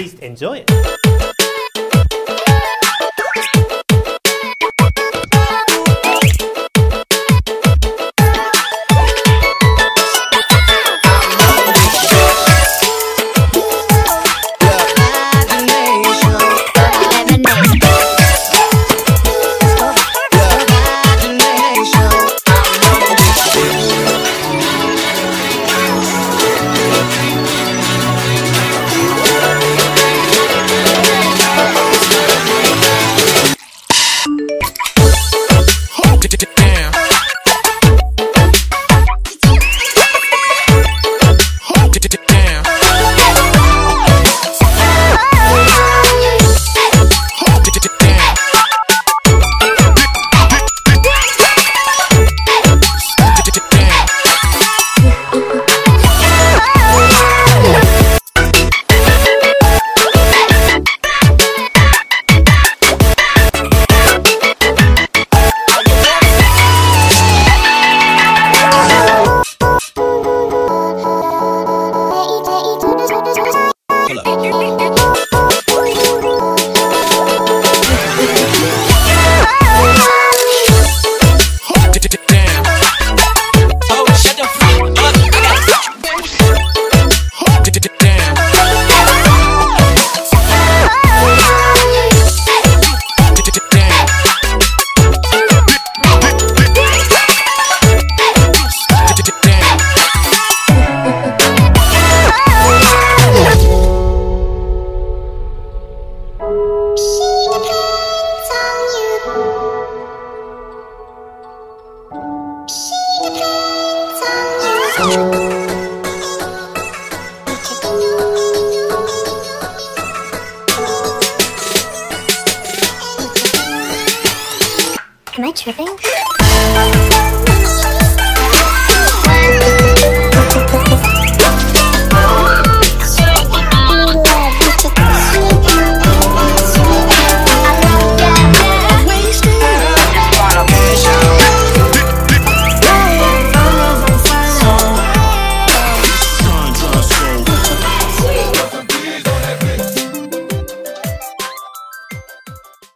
Please enjoy it. Am I tripping?